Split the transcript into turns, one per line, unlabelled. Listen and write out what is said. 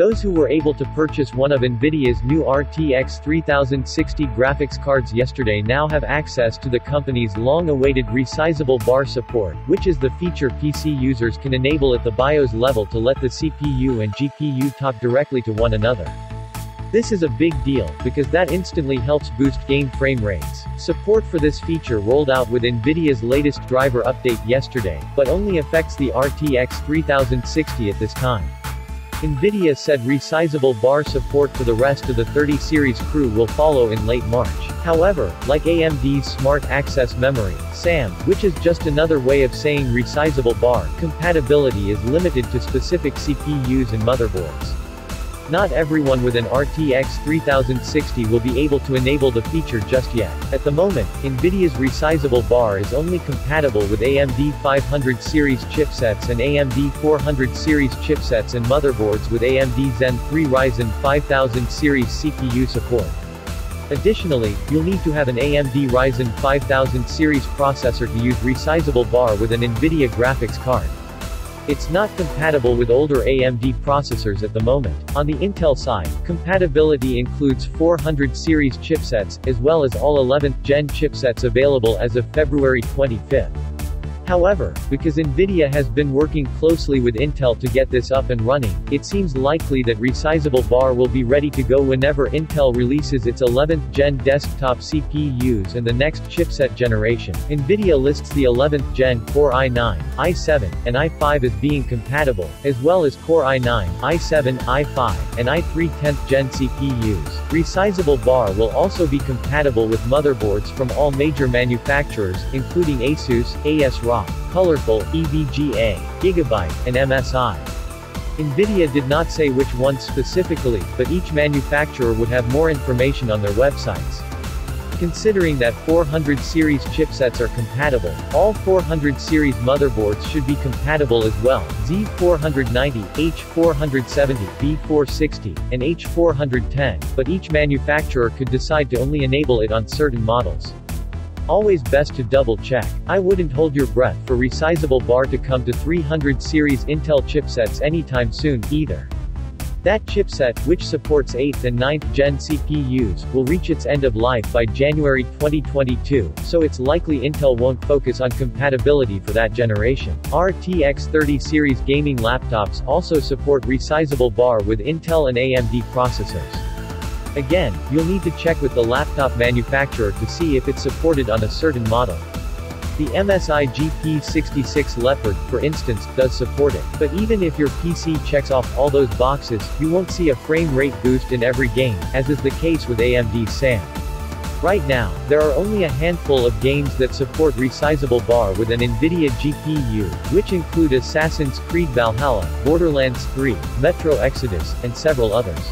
Those who were able to purchase one of NVIDIA's new RTX 3060 graphics cards yesterday now have access to the company's long-awaited resizable bar support, which is the feature PC users can enable at the BIOS level to let the CPU and GPU talk directly to one another. This is a big deal, because that instantly helps boost game frame rates. Support for this feature rolled out with NVIDIA's latest driver update yesterday, but only affects the RTX 3060 at this time. NVIDIA said resizable bar support for the rest of the 30 series crew will follow in late March. However, like AMD's Smart Access Memory, SAM, which is just another way of saying resizable bar, compatibility is limited to specific CPUs and motherboards. Not everyone with an RTX 3060 will be able to enable the feature just yet. At the moment, NVIDIA's resizable bar is only compatible with AMD 500 series chipsets and AMD 400 series chipsets and motherboards with AMD Zen 3 Ryzen 5000 series CPU support. Additionally, you'll need to have an AMD Ryzen 5000 series processor to use resizable bar with an NVIDIA graphics card. It's not compatible with older AMD processors at the moment. On the Intel side, compatibility includes 400 series chipsets, as well as all 11th gen chipsets available as of February 25. However, because Nvidia has been working closely with Intel to get this up and running, it seems likely that resizable bar will be ready to go whenever Intel releases its 11th gen desktop CPUs and the next chipset generation. Nvidia lists the 11th gen Core i9, i7, and i5 as being compatible, as well as Core i9, i7, i5, and i3 10th gen CPUs. Resizable bar will also be compatible with motherboards from all major manufacturers, including Asus, AS ROG, Colorful, EVGA, Gigabyte, and MSI. NVIDIA did not say which ones specifically, but each manufacturer would have more information on their websites. Considering that 400 series chipsets are compatible, all 400 series motherboards should be compatible as well, Z490, H470, B460, and H410, but each manufacturer could decide to only enable it on certain models. Always best to double check. I wouldn't hold your breath for resizable bar to come to 300 series Intel chipsets anytime soon, either. That chipset, which supports 8th and 9th gen CPUs, will reach its end of life by January 2022, so it's likely Intel won't focus on compatibility for that generation. RTX 30 series gaming laptops also support resizable bar with Intel and AMD processors. Again, you'll need to check with the laptop manufacturer to see if it's supported on a certain model. The MSI GP66 Leopard, for instance, does support it. But even if your PC checks off all those boxes, you won't see a frame rate boost in every game, as is the case with AMD's SAM. Right now, there are only a handful of games that support resizable bar with an NVIDIA GPU, which include Assassin's Creed Valhalla, Borderlands 3, Metro Exodus, and several others.